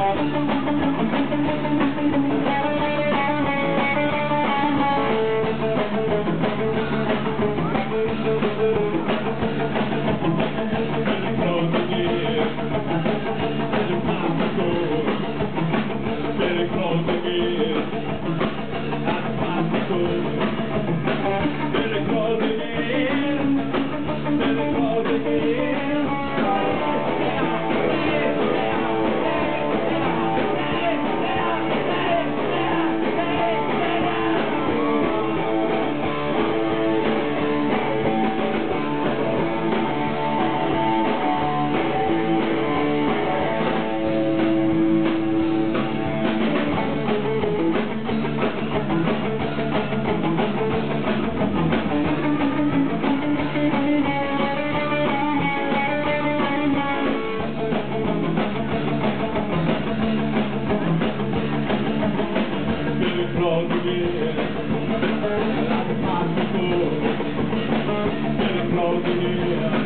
Thank you. Get close you.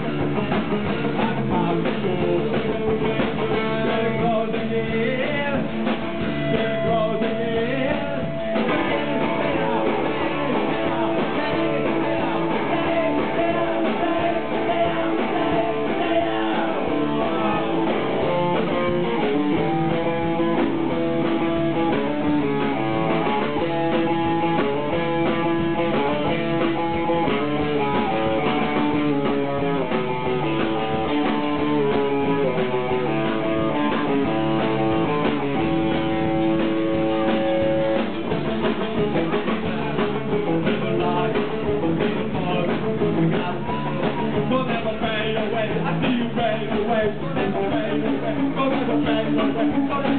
See you